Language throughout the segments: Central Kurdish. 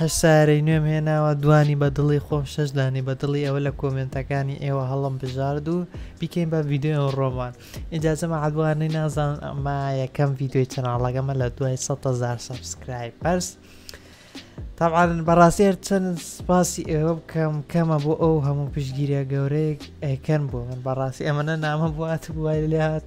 هەشت سایەرەی نوێم هێناوە دوانی بە دڵی خۆم شەش دانی بە دڵی ئێوە لە کۆمێنتەکانی ئێوە هەڵم بژارد و بیکەین بە ڤیدیۆی ئەمڕۆمان ئینجا جەماعەت بوانەی نازان ئەمە یەکەم ڤیدیۆی چەناڵەکەمە لە دوای سەد هەزار سەبسکرایب بەرز طبعا بەڕاستی هەر چەند سپاسی ئێوە بکەم کەمە بۆ ئەو هەموو پشگیرە گەورەیەک ئەیکەن بۆ من بەڕاستی ئەمەە نامە بوات وای لات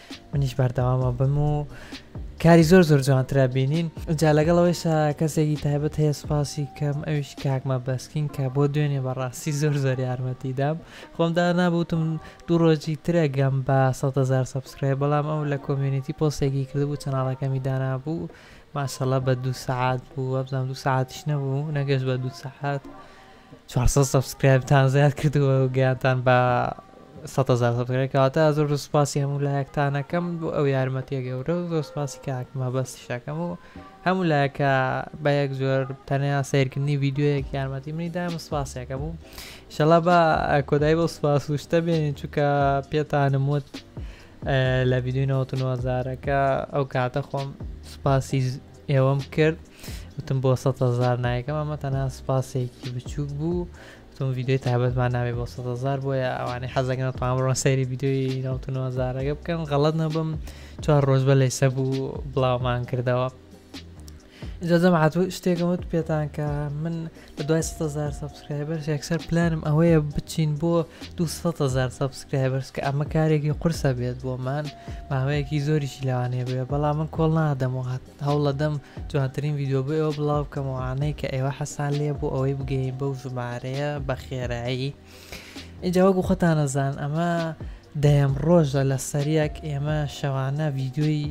منیش بەردەوام ئەبم و کاری زۆر زۆر جوانترا بینین جا لەگەڵ ئەوەیشا کەسێکی تایبەت هەیە سوپاسی کەم ئەویش کاکمە بەسکین کە بۆ دوێنێ بەڕاستی زۆر زۆر یارمەتیدام خۆم دا نابوتم دوو ڕۆژی ترە گەم بە سەدەزار سەبسکرای بەڵام ئەو لە کۆمیونیتی پۆستێکی کردبوو چەناڵەکەمی دانابوو ماشەڵە بە دوو سەعات بوو وەبزان دوو سەعاتش نەبوو نەگەشت بە دوو سەعات چوار سەد سەبسکرایبتان زیاد کردووە و گەیاندتان بە سەد هەزار سەبسکرایب کەواتە زۆر زۆر سوپاسی هەموو لایەکتان ئەکەم بۆ ئەو یارمەتییە گەورە و زۆر سوپاسی کاک مەبەستیش ئەکەم و هەموو لایەکە بە یەک زۆر تەنیا سیرکردنی ڤیدیۆیەک یارمەتی منی دایم سوپاسێکەم و شەڵا بە کۆدای بۆ سوپاس و شتە بێنین چونکە پێتانم وت لە ڤیدیۆی 1990ەکە ئەو کاتە خۆم سوپاسی ئێوەم کرد وتم بۆ سە هزار نایکەم ئەمە تەنها سوپاسێکی بچووک بوو تۆم ڤیددیوی تابەتمان ناوێ بۆ سە هزار بۆیە ئەوانەی حەزەکەن توان بڕۆن سەیری ڤیددیوی ناوتونەوەزارەکە بکەن غەڵت نەبم چوار ڕۆژ بە لەی سەبوو بڵاومان کردەوە. جەزم عاتوو شتێکمت پێتان کە من لە دوای سەد هەزار سەبسکرایبەرس یەکسەر پلانم ئەوەیە بچین بۆ دو سەد هەزار سەبسکرایبەرس کە ئەمە کارێکی قورسە بێت بۆمان ماوەیەکی زۆریشی لەوانەیە بێ بەڵام من کۆڵ نادەم و هات هەوڵەدەم جوانترین ڤیددیو بۆ ئێوە بڵاو بکەمەوانەی کە ئێوە حەسان لێ بۆ ئەوەی بگەین بەو ژمارەیە بە خێرایی ئینجا وەکو خۆتان ئەزان ئەمە دەیەم ڕۆژە لە سەریەک ئێمە شەوانە ڤیددیوی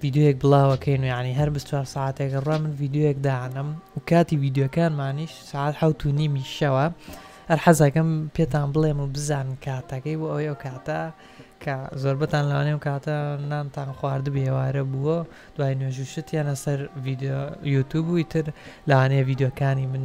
ڤیددیوەک بڵاوەکەین و ینی هەر بچوار ساعتێکە ڕە من ڤیددیوەک دانم و کاتی ڤیددیوەکانمانیش ساعت حوت و نیمی شەوە هەر حەزەکەم پێتان بڵێم و بزان کاتەکەی بۆ ئەوەی ئەو کاتە کە زۆربەتان لەوانێ و کاتە نانتان خوارد بێوارە بووە دوای نوێژوشت یانە سەر ڤیددیو یوتوب بووی تر لەوانەیە ڤیددیوەکانی من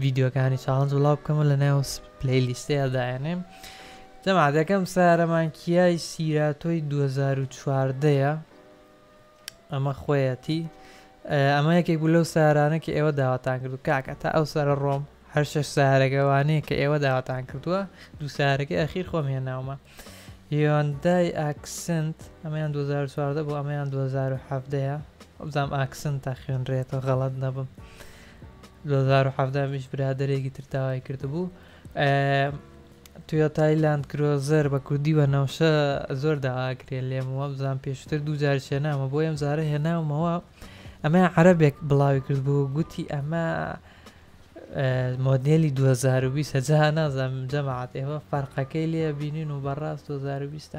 ڤیدیۆکانی چاڵنج بڵاو بکەمە لە ناو پلەی لیستەیە داێنێم جەماعەت یەکەم سارەمان کیای سیراتۆی 2014ە ئەمە خۆیەتی ئەمە یەکێک بوو لەو سارانە کە ئێوە داواتان کردو کاکە تا ئەو سەرە ڕۆم هەر شەش سارەگەوانەیە کە ئێوە داواتان کردووە دوو سارەکە ئەخیر خۆم هێناومە هێوەندای ئاکسنت ئەمەیان 2014 بۆ ئەمەیان 2017ەیە ئەبزام ئاکسن تا خوێنرێتەوە غەڵت نەبم دوو هەزار و حەڤدە میش برادەرێکی تر داوای کردبوو توێتای لاند کرۆزەر بە کوردی بە نەوشە زۆر داواکرێ لێم وە بزان پێشتر دوو جار شێنامە بۆ ئەم زارە هێناومەوە ئەمە عربێک بڵاوی کرد بوو گوتی ئەمە مۆدیلی 2020 جا نازم جەماعات ئێوە فەرقەکەی لێ بینین و بەڕاست 2020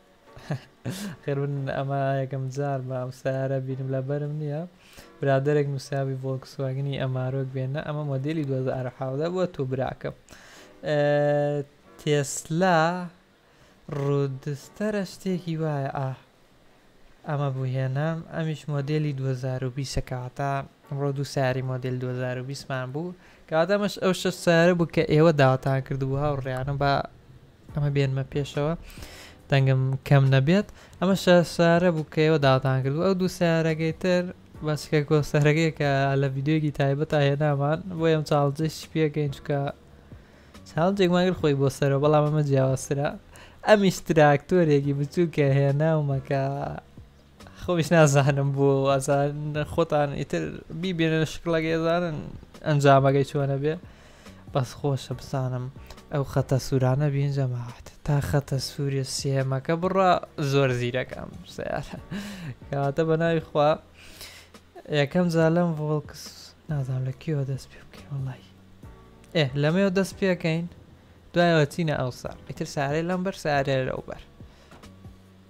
خێر من ئەمە یەکەم جار بە ئەم سیارە بینم لە بەرم نییە برادێک نووسابی ڤۆکسواگنی ئەمارۆک بێنە ئەمە مۆدیلی 2010 بۆ تو براکەم تێسلا ڕودستەرە شتێکی وایە ئا ئەمە بهێنم ئەمیش مۆدیلی 2020 کەواتە ئەمڕۆ دوو ساری مۆدیل 2020مان بوو کەواتە ئەمەش ئەو شەش سارە بوو کە ئێوە داواتان کردبوو هاوڕیانە بە ئەمە بێنمە پێشەوە دەنگم کەم نەبێت ئەمە شارە بوو کە ئێوە داوتان کرد ئەو دوو سیارەکەی تر بەچکە کۆسەرەکەی کە لە ڤیددیوگی تایبەت هێنامان بۆ ئەم چاڵجش پێگەین چکە چاڵجێک ماگر خۆی بۆ سەرەوە بەڵام ئەمە جیاوازترا ئەمیش تراکتۆرێکی بچووکە هێناومەکە خۆیش نازانم بۆ ئازان خۆتان ئیتر بیبێنە شکڵەکە ئێزانن ئەنجامەکەی چۆنە بێ بەس خۆشە بزانم ئەو خەتە سوورانە بینجەماعات تا خەتە سووری سێمەکە بڕە زۆر زیرەکەم سیارە کەواتە بە ناوی خوا یەکەم زالم ڤۆڵکس نازان لە کێوە دەست پێ بکەین وڵی ئێ لەمەوە دەست پێەکەین دوایەوە چینە ئەوسا ئیتر سارێ لەم بەر سارێ لەو بەر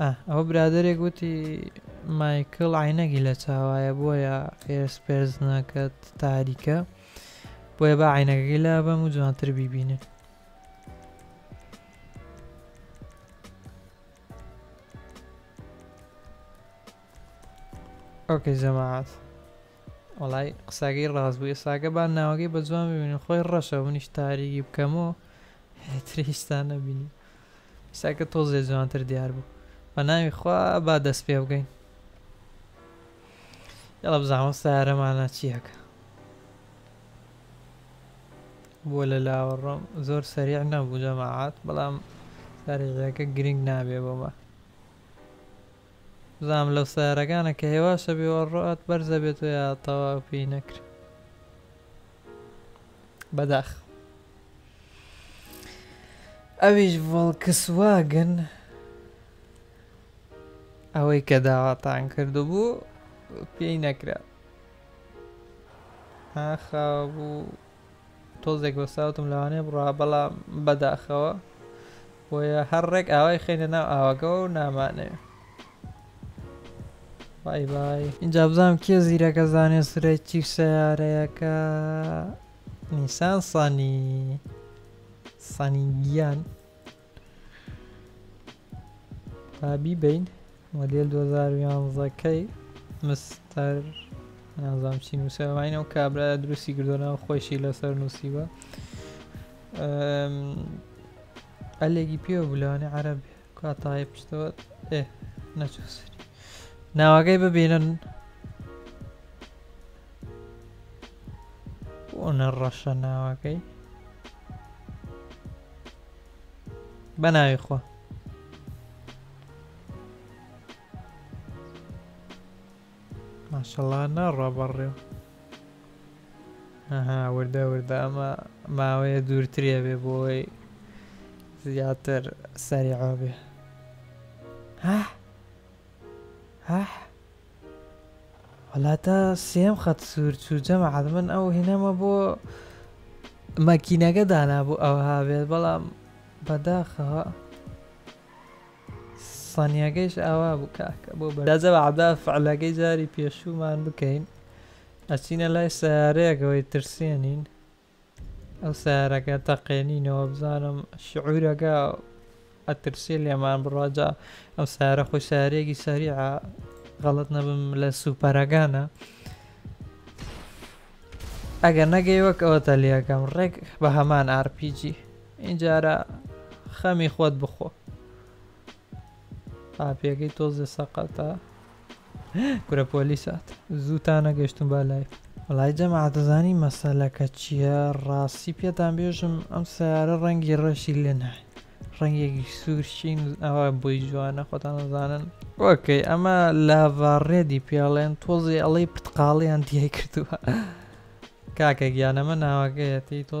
ئاه ئەوە برادەرێک وتی مایکل عەینەکی لە چاوایە بۆیە ئێس پێرزنەکەت تاریکە بۆیە با عینەکەی لابەم و جوانتر بیبینێ ئۆکەی جەماعات وڵای قساگەی ڕاست بوو ئێساگە با ناوەکەی بە جوان ببینین خۆی ڕەشە منیش تاریکی بکەمەوە هێتریشتان نەبینی قسەکە تۆزێ جوانتر دیار بوو. بەناوی خوا با دەست پێ بگەین. یەڵا بزانم سەیارە مانا چیەکە بۆ لە لاوەڕۆم زۆر سەریع نەبوو جەماعات بەڵام سەرێکە گرنگ نابێ بۆمە بزانم لەو سەیارەکانە کە هێواشە بێوەڕۆات بەرزە بێت و یا تەوا پێی نەکرد بەداخ ئەویش ڤۆڵکسواگن ئەوەی کە داواتان کردبوو پێی نەکرا ئاخابوو تۆزێک بەساوتم لەوانێ بڕا بەڵام بەداخەوە بۆیە هەر ڕێک ئاوای خێنە ناو ئاواگەوە و نامانەوێ بای بای اینجا بزانم کێ زیرەکە زانێ سرەی چی سیارەیەکە نیسان سانی سانی گیان با بیبین مۆدێل 2011ەکەی مستەر نازام چی نووسەوەینەوە کابرا دروستی گردۆناو خۆشی لەسەر نووسیوە ئەلێکی پێوە بلانێ عرب بێت کوا تای پشتەوەت ئێ نەچوو سەری ناوەکەی ببینن ئۆنە ڕەشە ناوەکەی بە ناوی خۆ ماشەڵا ناڕا بەڕێو ئەها وردە وردە ئەمە ماوەیە دوورترێ بێ بۆی زیاتر سەریعا بێ ها ها وەلا تا سێم خەت سوور چوو جەمە عاد من ئەو هینەمە بۆ مەکینەکە دانابوو ئەوها بێت بەڵام بەداخەوە سانیاگەیش ئاوا بوو کاکە بۆ بەردەوام. جا با فعلەکەی جاری پێشوومان بکەین ئەچینە لای سەیارەیەکەوەی ترسێنین ئەو سەیارەکە تەقێنینەوە بزانم شعورەکە ئەترسێ لێمان بڕا جا ئەو سەیارە خۆی سەیارەیەکی سەریعە غەڵەت نەبم لە سوپەرەکانە ئەگەر نەگەی وەک ئەوە تەلیەکەم ڕێک بە هەمان ئارپیجی ئینجارە خەمی خۆت بخۆ پاپیەکەی تۆزێ سەقەتە کورە پۆلیسات زوو تا نەگەشتون با لایف وڵای جەماع دەزانی مەسەلەکە چییە ڕاستی پێتان بێژم ئەم سیارە ڕەنگی ڕەشی لێ نای ڕەنگێکی سوورشین ئەوە بۆی جوانە خۆتان نەزانن وەکەی ئەمە لاڤڕێدی پێڵێن تۆزی ئەڵەی پتقاڵیان دیای کردووە کاکە گیانەمە ناوەکەیەتی تۆ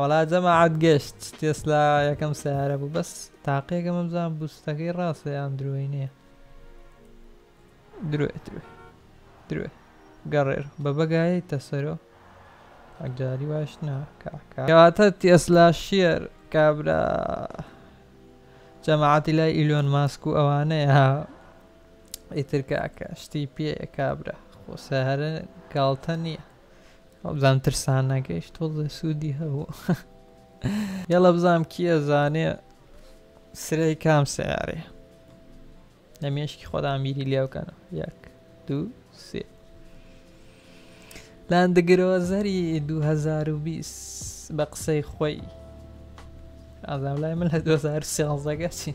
وەڵا جەماعەت گەشت تێسلا یەکەم سیارە بوو بەس تاقیەکە مەمزان بوستەکەی ڕاستە یان درۆی نییە درێ درێ درێ گەڕێر بە بەگایە تەسەرۆ ئەجاری واش ناکەواتە تێسلا شێر کابرا جەماعەتی لای ئیلۆن ماسک و ئەوانەیە ئیتر کاکە شتی پێ کابرا خۆ سەهرە کاڵتە نییە وابزانم ترسانەکەیش تۆزێ سوودی هەبوو یەڵە بزانم کی ئەزانێ سرەی کام سیارەیە لە مێشکی خۆدان بیری لێ بکەنە یەک دوو سێ لاندگرۆزەری 2020 بە قسەی خۆی ئازام لای من لە 2013گە چی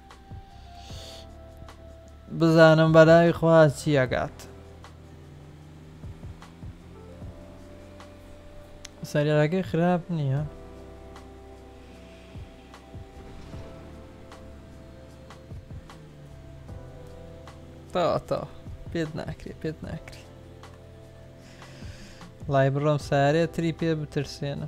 بزانم بەناوی خوا چی ئەگات سەریاکەی خراپ نییە تاوەتەوە پێت ناکرێت پێت ناکرێت لای بڕۆم سارێ تری پێ بترسێنە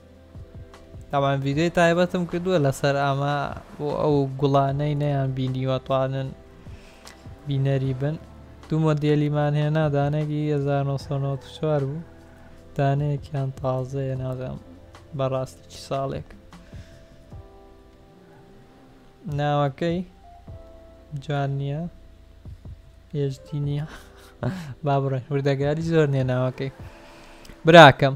تابان ڤیدیۆی تایبەتم کردووە لەسەر ئەمە بۆ ئەو گوڵانەی نەیان بینیوە توانن بینەری بن دوو مۆدیێلیمان هێنا دانێکی 1994 بوو دانەیەکیان تازەیە نازانم بەڕاستی چ ساڵێک ناوەکەی جوان نییە هێشتی نییە با بڕێ وردەگاری زۆر نیە ناوەکەی براکەم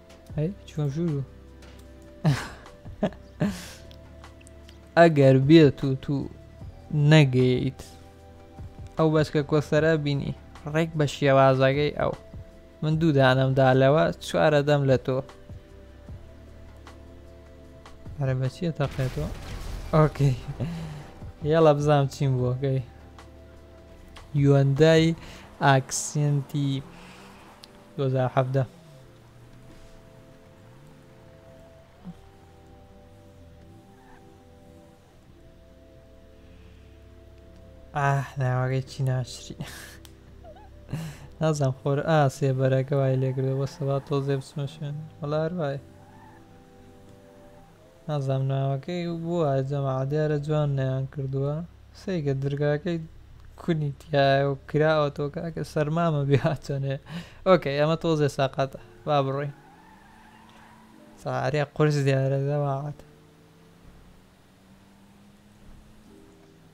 ئەگەر بێت و تو نەگەیت ئەو بەچکە کۆسەرە بینی ڕێک بە شێوازەکەی ئەو من دوو دانەمدا لەوە چوارە دەم لە تۆ ئەرە بەچیە تەقێتەوە ئۆکەی یەڵە بزانام چیم بۆکەی یۆندای ئاکسنتی 2017. ئاه ناوەگەیکی ناشری نازان خۆر ئاسێ بەرەکە وای لێگرێ بۆ سەبا تۆزێ بچمە شوێن وەڵار وایە نازانم ناوەکەی بووە جەماعە دیارە جوان نەیان کردووە سەیکە درگاکەی کونی تایە و کراوە تۆ کاکە سەرمامە بیاچەنێ ئۆکەی ئەمە تۆزێ ساقاتە با بڕۆین سارێ قرس دیارە جەماعەت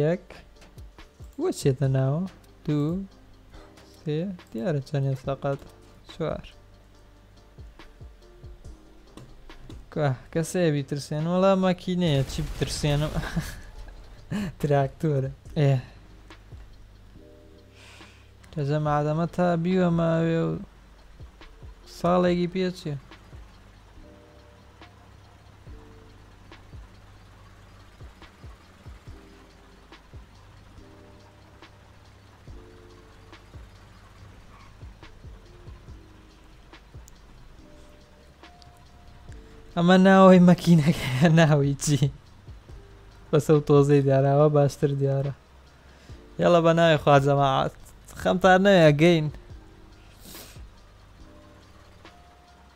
یەک بۆ چێتە ناوە دوو سێ دیارە چەنێ سەقەت چوار کەسێ بیترسێن وەڵا ماکی نەیە چی بترسێنم تراکتۆرە ئێ کەجە مادەمە تا بیوە ماوێ و ساڵێکی پێچێ ئەمە ناوەی مەکینەکە ناوی چی بەسە و تۆزەی داراوە باشتر دیارە یاڵە بە ناوی خواجەماعات خەمتان نەوێ گەین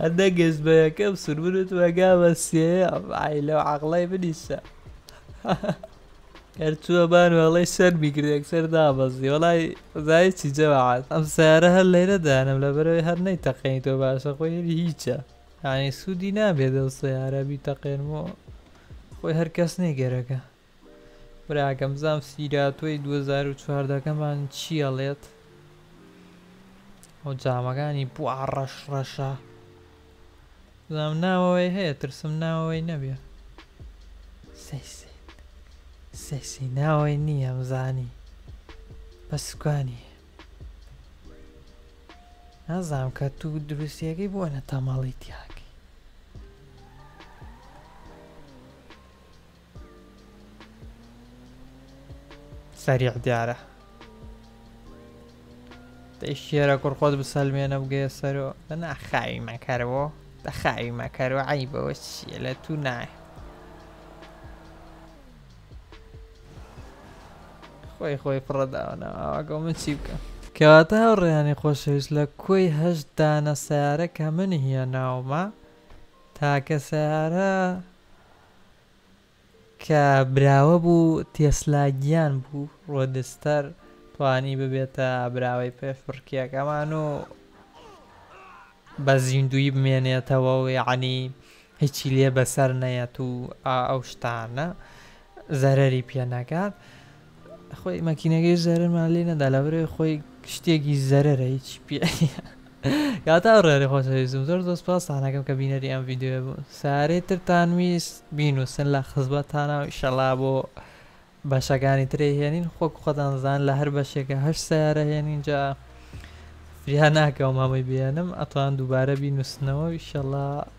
هەر نەگەیشت بە یەکەم سوربنت وەگا بە سێیەم ئای لەو عەقڵەی منیشە هەر چووە بان و هەڵەی شەرمی کرد یەکسەر دابەزی وەڵای زای چی جەماعەت ئەم سەیارە هەر لەیرە دانم لەبەرەوەی هەر نەیتەقێنیتەوە باشە خۆی هەر هیچە یانی سوودی نابێت ئەو سەیارە بیتەقێنمەوە خۆی هەر کەس نییە گەرەکە براکەم بزانم سیراتۆی دوو هەزار و چواردە کەمان چی ئەڵێت ئەو جامەکانی بوا ڕەش ڕەشە بزانم ناوەوەی هەیە ترسم ناوەوەی نەبێ سەیسێ سەیسی ناوەی نییە ئەمزانی بە سوکانی نازانم کە تو دروستیەکەی بۆ نە تەماڵی تیاکەی سەریع دیارە تەشتێرە کوڕ خۆت بسەلمێنە بگەیە سەرۆ دەنا خاوی مەکەرەوە دە خاوی مەکەرەوە عیبەوە چیە لە تو نایە خۆی خۆی پڕەداوەە ئاگە من چی بکەم کەواتە هاوڕێیانی خۆشەویست لە کۆی هەشت دانە سیارە کە من هیە ناومە تاکە سیارە کە براوە بوو تێسلا گیان بوو ڕۆدستەر توانی ببێتە براوەی پێشبڕکێکەمان و بە زیندووی بمێنێتەوە و یعنی هیچی لێ بەسەر نەیەت و ئەو شتانە زەرەری پێ نەکات خۆی مەکینەکەی زەرەرمان لێ نەدا لەبەرەوەی خۆی شتێکی زەرەرە هیچ پێنیە کاتا ڕێری خۆشەویستم زۆر زۆر سپاستانەکەم کە بینەری ئەم ڤیددیوە بوو سارەی ترتان ویست بینوسن لە خزمەتانە و شەڵا بۆ بەشەکانی ترێ هێنین خۆک خۆتان زان لە هەر بەشێکە هەر سیارە هێنینجا فریا ناکەم هەمووی بێنم ئەتوان دووبارە بینوسنەوە شەڵا